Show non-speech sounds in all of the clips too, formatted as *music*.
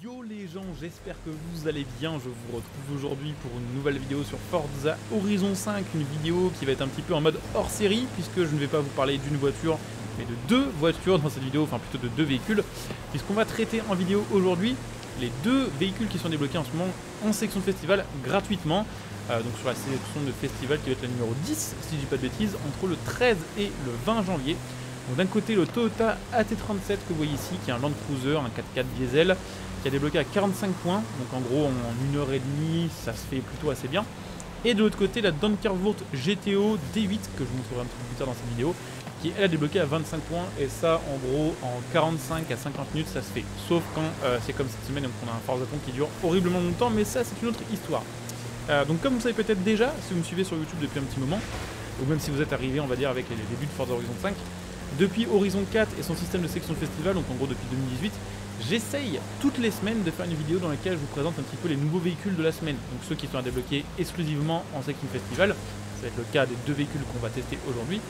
Yo les gens, j'espère que vous allez bien. Je vous retrouve aujourd'hui pour une nouvelle vidéo sur Forza Horizon 5, une vidéo qui va être un petit peu en mode hors série puisque je ne vais pas vous parler d'une voiture mais de deux voitures dans cette vidéo, enfin plutôt de deux véhicules, puisqu'on va traiter en vidéo aujourd'hui les deux véhicules qui sont débloqués en ce moment en section festival gratuitement. Euh, donc sur la sélection de festival qui va être la numéro 10, si je dis pas de bêtises, entre le 13 et le 20 janvier. D'un côté le Toyota AT37 que vous voyez ici, qui est un Land Cruiser, un 4x4 diesel, qui a débloqué à 45 points, donc en gros en une heure et demie, ça se fait plutôt assez bien. Et de l'autre côté la Dunkerwurt GTO D8, que je vous montrerai un petit peu plus tard dans cette vidéo, qui elle a débloqué à 25 points, et ça en gros en 45 à 50 minutes ça se fait. Sauf quand euh, c'est comme cette semaine, donc on a un Forza qui dure horriblement longtemps, mais ça c'est une autre histoire. Euh, donc comme vous savez peut-être déjà, si vous me suivez sur YouTube depuis un petit moment, ou même si vous êtes arrivé on va dire avec les débuts de Forza Horizon 5, depuis Horizon 4 et son système de section de festival, donc en gros depuis 2018, j'essaye toutes les semaines de faire une vidéo dans laquelle je vous présente un petit peu les nouveaux véhicules de la semaine. Donc ceux qui sont à débloquer exclusivement en section festival. Ça va être le cas des deux véhicules qu'on va tester aujourd'hui.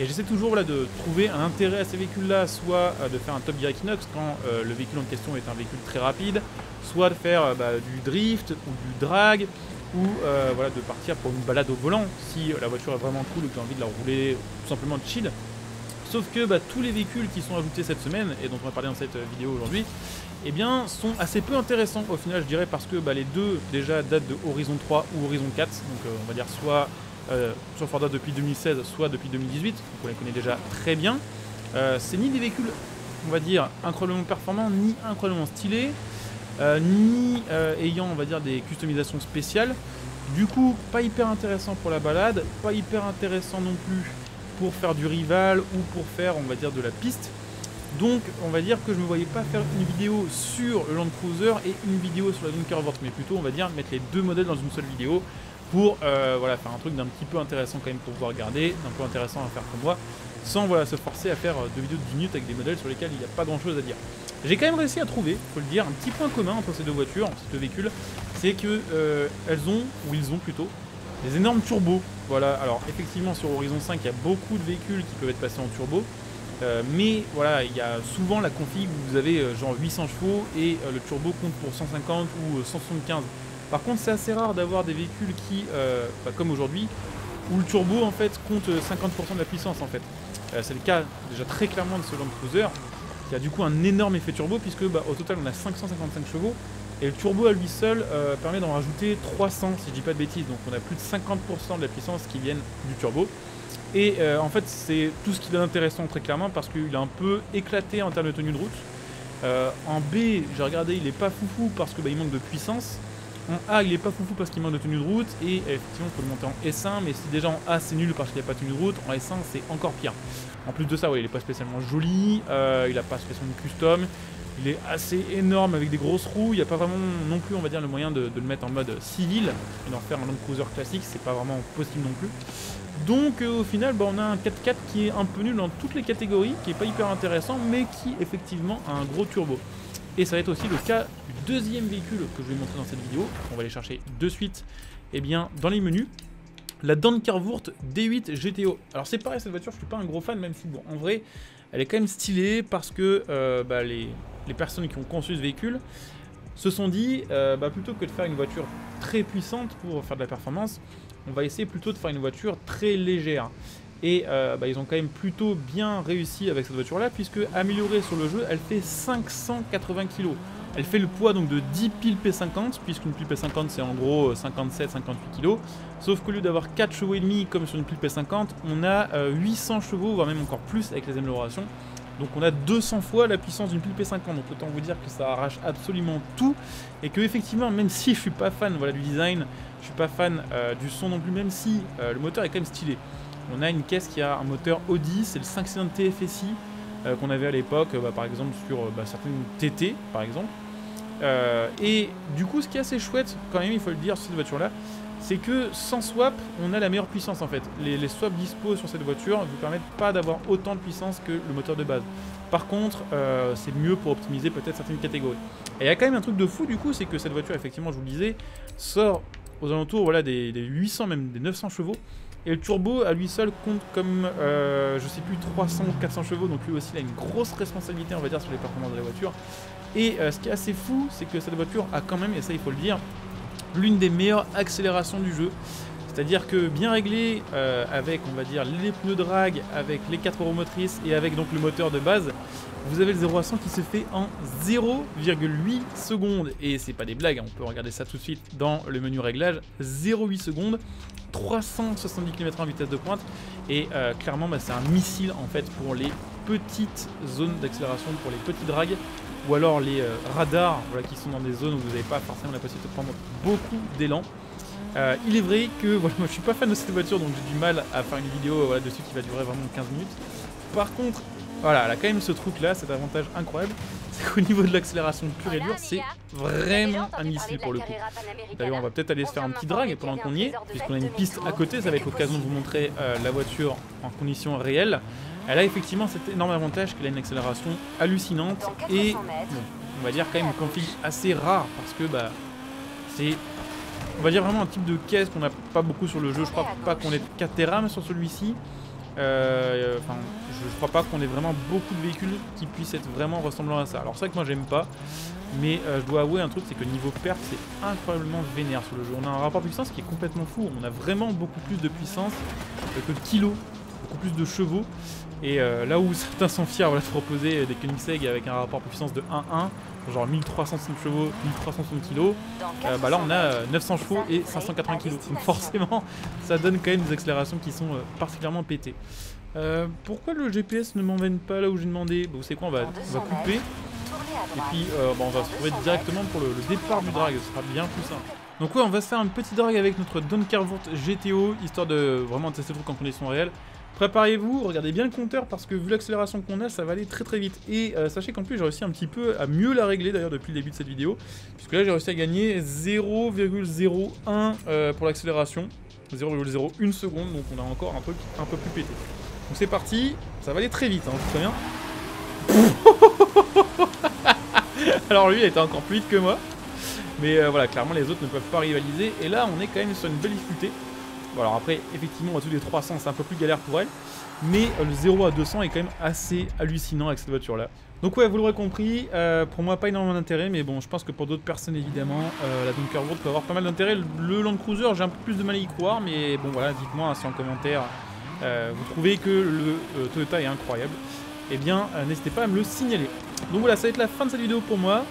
Et j'essaie toujours là, de trouver un intérêt à ces véhicules-là, soit euh, de faire un Top Gear Equinox quand euh, le véhicule en question est un véhicule très rapide, soit de faire euh, bah, du drift ou du drag, ou de partir pour une balade au volant si la voiture est vraiment cool et que j'ai envie de la rouler tout simplement chill. Sauf que bah, tous les véhicules qui sont ajoutés cette semaine, et dont on va parler dans cette vidéo aujourd'hui, eh bien, sont assez peu intéressants au final, je dirais, parce que bah, les deux déjà datent de Horizon 3 ou Horizon 4, donc euh, on va dire soit euh, sur Forza depuis 2016, soit depuis 2018, donc on les connaît déjà très bien. Euh, c'est ni des véhicules, on va dire, incroyablement performants, ni incroyablement stylés, ni ayant, on va dire, des customisations spéciales. Du coup, pas hyper intéressant pour la balade, pas hyper intéressant non plus pour faire du rival ou pour faire, on va dire, de la piste. Donc, on va dire que je ne me voyais pas faire une vidéo sur le Land Cruiser et une vidéo sur la Dunkervort, mais plutôt, on va dire, mettre les deux modèles dans une seule vidéo pour euh, voilà, faire un truc d'un petit peu intéressant quand même pour pouvoir regarder, d'un peu intéressant à faire pour moi, sans voilà, se forcer à faire euh, deux vidéos de 10 minutes avec des modèles sur lesquels il n'y a pas grand chose à dire. J'ai quand même réussi à trouver, faut le dire, un petit point commun entre ces deux voitures, ces deux véhicules, c'est que euh, elles ont, ou ils ont plutôt, des énormes turbos. Voilà, alors effectivement sur Horizon 5, il y a beaucoup de véhicules qui peuvent être passés en turbo. Euh, mais voilà, il y a souvent la config où vous avez euh, genre 800 chevaux et euh, le turbo compte pour 150 ou 175. Par contre, c'est assez rare d'avoir des véhicules qui, bah, comme aujourd'hui, où le turbo en fait compte 50% de la puissance en fait. c'est le cas déjà très clairement de ce Land Cruiser qui a du coup un énorme effet turbo puisque bah, au total on a 555 chevaux et le turbo à lui seul euh, permet d'en rajouter 300 si je dis pas de bêtises. Donc on a plus de 50% de la puissance qui viennent du turbo. Et euh, en fait c'est tout ce qui est intéressant très clairement parce qu'il est un peu éclaté en termes de tenue de route. Euh, en B, j'ai regardé, il est pas foufou parce qu'il bah, manque de puissance. En A, il est pas foufou parce qu'il manque de tenue de route. Et effectivement, on peut le monter en S1, mais si déjà en A c'est nul parce qu'il n'y a pas de tenue de route, en S1 c'est encore pire. En plus de ça, ouais, il est pas spécialement joli, il a pas spécialement de custom. Il est assez énorme avec des grosses roues. Il n'y a pas vraiment non plus, on va dire, le moyen de, le mettre en mode civil et d'en faire un Land Cruiser classique. C'est pas vraiment possible non plus. Donc euh, au final, bah, on a un 4x4 qui est un peu nul dans toutes les catégories, qui est pas hyper intéressant, mais qui effectivement a un gros turbo. Et ça va être aussi le cas du deuxième véhicule que je vais montrer dans cette vidéo. On va aller chercher de suite eh bien, dans les menus. La Dunkerwurt D8 GTO. Alors c'est pareil, cette voiture, je suis pas un gros fan, même si bon, en vrai, elle est quand même stylée parce que euh, bah, les, les personnes qui ont conçu ce véhicule se sont dit, euh, bah, plutôt que de faire une voiture très puissante pour faire de la performance, on va essayer plutôt de faire une voiture très légère. Et euh, bah, ils ont quand même plutôt bien réussi avec cette voiture-là, puisque améliorée sur le jeu, elle fait 580 kg. Elle fait le poids donc de 10 piles P50, puisqu'une pile P50 c'est en gros 57-58 kg. Sauf qu'au lieu d'avoir 4 chevaux et demi comme sur une pile P50, on a 800 chevaux, voire même encore plus avec les améliorations. Donc on a 200 fois la puissance d'une pile P50. Donc autant vous dire que ça arrache absolument tout. Et que effectivement, même si je suis pas fan du design, je suis pas fan euh, du son non plus, même si euh, le moteur est quand même stylé. On a une caisse qui a un moteur Audi, c'est le 5 cylindres TFSI euh, qu'on avait à l'époque, bah, par exemple sur bah, certaines TT par exemple. et du coup, ce qui est assez chouette, quand même, il faut le dire, sur cette voiture-là, c'est que sans swap, on a la meilleure puissance en fait. Les, swaps dispo sur cette voiture ne vous permettent pas d'avoir autant de puissance que le moteur de base. Par contre, euh, c'est mieux pour optimiser peut-être certaines catégories. Et il y a quand même un truc de fou du coup, c'est que cette voiture, effectivement, je vous le disais, sort aux alentours voilà, des, 800, même des 900 chevaux. Et le turbo, à lui seul, compte comme, euh, je sais plus, 300 ou 400 chevaux. Donc lui aussi, il a une grosse responsabilité, on va dire, sur les performances de la voiture. Et ce qui est assez fou, c'est que cette voiture a quand même, et ça il faut le dire, l'une des meilleures accélérations du jeu. C'est-à-dire que bien réglé avec, on va dire, les pneus drag, avec les 4 roues motrices et avec donc le moteur de base, vous avez le 0 à 100 qui se fait en 0,8 secondes. Et c'est pas des blagues, hein, on peut regarder ça tout de suite dans le menu réglage. 0,8 secondes, 370 km en vitesse de pointe. Et euh, clairement, bah, c'est un missile en fait pour les petites zones d'accélération, pour les petits drags. Ou alors les euh, radars voilà, qui sont dans des zones où vous n'avez pas forcément la possibilité de prendre beaucoup d'élan. Euh, il est vrai que *laughs* voilà, moi je suis pas fan de cette voiture donc j'ai du mal à faire une vidéo voilà, dessus qui va durer vraiment 15 minutes. Par contre, voilà, elle a quand même ce truc là, cet avantage incroyable, *laughs* c'est qu'au niveau de l'accélération pure et dure, c'est vraiment un missile pour le coup. D'ailleurs, on va peut-être aller se faire un petit drag pendant qu'on y est, puisqu'on a une piste à côté, ça va être l'occasion de vous montrer euh, la voiture en conditions réelles. Elle a effectivement cet énorme avantage qu'elle a une accélération hallucinante et on va dire quand même une config assez rare parce que bah c'est on va dire vraiment un type de caisse qu'on n'a pas beaucoup sur le jeu. Je crois pas qu'on ait 4 terrains sur celui-ci. Euh, enfin, je, crois pas qu'on ait vraiment beaucoup de véhicules qui puissent être vraiment ressemblants à ça. Alors c'est vrai que moi j'aime pas, mais euh, je dois avouer un truc, c'est que niveau perte, c'est incroyablement vénère sur le jeu. On a un rapport de puissance qui est complètement fou. On a vraiment beaucoup plus de puissance que de kilos, beaucoup plus de chevaux. Et euh, là où *laughs* certains sont fiers voilà, de proposer des Koenigsegg avec un rapport puissance de 1-1, genre 1360 chevaux, 1360 kg, euh, bah là on a 900 euh, chevaux et 580 kg. Donc forcément, ça donne quand même des accélérations qui sont euh, particulièrement pétées. pourquoi le GPS ne m'emmène pas là où j'ai demandé? Vous savez quoi, on va, couper. Et puis bah, on va se trouver directement pour le, départ du drag, ce sera bien plus simple. Donc ouais, on va se faire un petit drag avec notre Donkervoort GTO, histoire de vraiment tester le truc en conditions réelles. Préparez-vous, regardez bien le compteur parce que vu l'accélération qu'on a, ça va aller très très vite. Et euh, sachez qu'en plus j'ai réussi un petit peu à mieux la régler d'ailleurs depuis le début de cette vidéo. Puisque là j'ai réussi à gagner 0,01 euh, pour l'accélération. 0,01 seconde, donc on a encore un peu, un peu plus pété. Donc c'est parti, ça va aller très vite, hein, je préviens. *laughs* Alors lui il était encore plus vite que moi. Mais euh, voilà, clairement les autres ne peuvent pas rivaliser. Et là on est quand même sur une belle difficulté. Bon, alors après, effectivement, tous les 300, c'est un peu plus galère pour elle. Mais euh, le 0 à 200 est quand même assez hallucinant avec cette voiture-là. Donc ouais, vous l'aurez compris, euh, pour moi pas énormément d'intérêt, mais bon, je pense que pour d'autres personnes évidemment, euh, la Dunker World peut avoir pas mal d'intérêt. Le Land Cruiser, j'ai un peu plus de mal à y croire, mais bon voilà, dites-moi si en commentaire vous trouvez que le Toyota est incroyable. Eh bien, n'hésitez pas à me le signaler. Donc voilà, ça va être la fin de cette vidéo pour moi.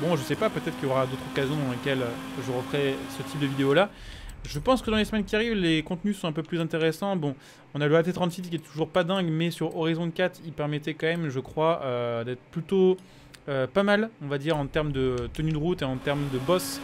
bon, je sais pas, peut-être qu'il y aura d'autres occasions dans lesquelles je referai ce type de vidéo là. Je pense que dans les semaines qui arrivent, les contenus sont un peu plus intéressants. Bon, on a le AT36 qui est toujours pas dingue, mais sur Horizon 4, il permettait quand même, je crois, euh, d'être plutôt euh, pas mal, on va dire, en termes de tenue de route et en termes de boss.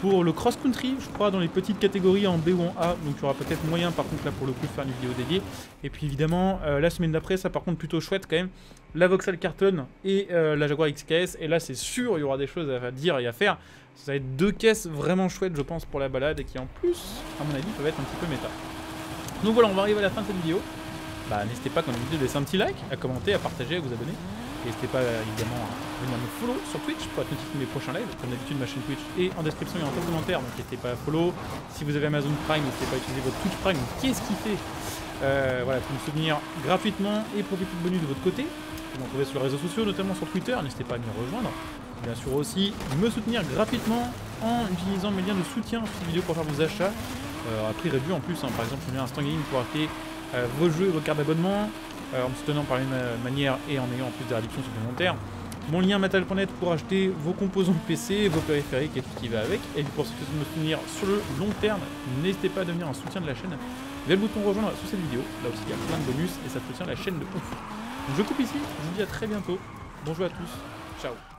Pour le cross-country, je crois, dans les petites catégories en B ou en A, donc il y aura peut-être moyen, par contre, là, pour le coup, de faire une vidéo dédiée. Et puis, évidemment, euh, la semaine d'après, ça, par contre, plutôt chouette, quand même, la Vauxhall Carton et la Jaguar XKS. Et là, c'est sûr, il y aura des choses à dire et à faire. Ça va être deux caisses vraiment chouettes, je pense, pour la balade et qui, en plus, à mon avis, peuvent être un petit peu méta. Donc voilà, on va arriver à la fin de cette vidéo. Bah, n'hésitez pas, comme d'habitude, à laisser un petit like, à commenter, à partager, à vous abonner. N'hésitez pas évidemment à venir me follow sur Twitch pour être notifié de mes prochains lives. Comme d'habitude, ma chaîne Twitch est en description et en commentaire, donc n'hésitez pas à follow. Si vous avez Amazon Prime, n'hésitez pas à utiliser votre Twitch Prime. Qu'est-ce qu'il fait euh, Voilà, pour me soutenir gratuitement et profiter de bonus de votre côté. Vous m'en trouvez sur les réseaux sociaux, notamment sur Twitter. N'hésitez pas à me rejoindre. Bien sûr aussi, me soutenir gratuitement en utilisant mes liens de soutien sur cette vidéo pour faire vos achats. Euh, à prix réduit en plus, hein. par exemple, le lien Instant Gaming pour acheter euh, vos jeux et vos cartes d'abonnement, euh, en me soutenant par une manière et en ayant en plus des réductions supplémentaires. Mon lien Metal.net pour acheter vos composants PC, vos périphériques et tout ce qui va avec. Et pour ceux qui veulent me soutenir sur le long terme, n'hésitez pas à devenir un soutien de la chaîne. Via le bouton rejoindre sous cette vidéo, là aussi il y a plein de bonus et ça soutient la chaîne de ouf. je coupe ici, je vous dis à très bientôt. Bonjour à tous, ciao